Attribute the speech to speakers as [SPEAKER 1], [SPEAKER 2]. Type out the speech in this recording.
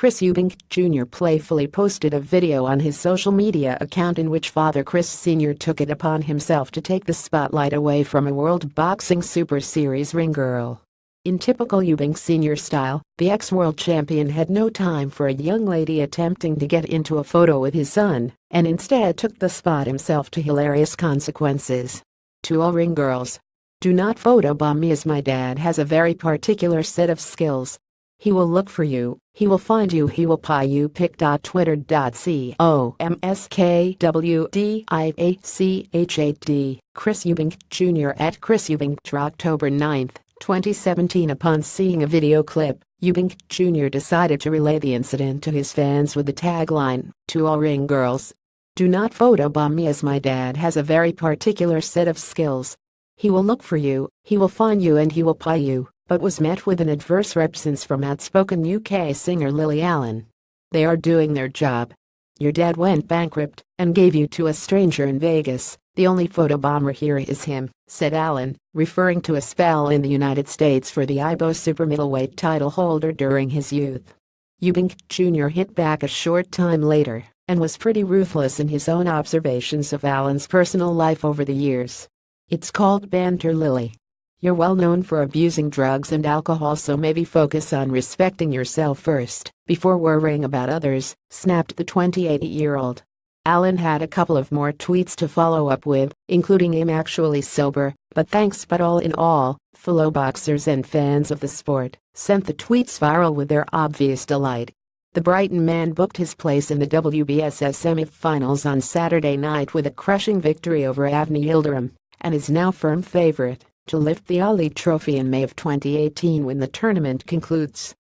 [SPEAKER 1] Chris Eubank Jr. playfully posted a video on his social media account in which father Chris Sr. took it upon himself to take the spotlight away from a World Boxing Super Series ring girl. In typical Eubank Sr. style, the ex-world champion had no time for a young lady attempting to get into a photo with his son, and instead took the spot himself to hilarious consequences. To all ring girls, do not photobomb me as my dad has a very particular set of skills. He will look for you, he will find you, he will pie you. Pic.twitter.co MSKWDIACHAD Chris Eubank Jr. at Chris Eubank October 9, 2017 Upon seeing a video clip, Eubank Jr. decided to relay the incident to his fans with the tagline, To all ring girls. Do not photobomb me as my dad has a very particular set of skills. He will look for you, he will find you and he will pie you, but was met with an adverse response from outspoken UK singer Lily Allen. They are doing their job. Your dad went bankrupt and gave you to a stranger in Vegas. The only photobomber here is him, said Allen, referring to a spell in the United States for the IBO super middleweight title holder during his youth. Eubank Jr. hit back a short time later and was pretty ruthless in his own observations of Allen's personal life over the years. It's called banter Lily. You're well known for abusing drugs and alcohol so maybe focus on respecting yourself first before worrying about others, snapped the 28-year-old. Allen had a couple of more tweets to follow up with, including him actually sober, but thanks but all in all, fellow boxers and fans of the sport sent the tweets viral with their obvious delight. The Brighton man booked his place in the WBSS semi-finals on Saturday night with a crushing victory over Avni Yildirim, and is now firm favorite to lift the Ali Trophy in May of 2018 when the tournament concludes.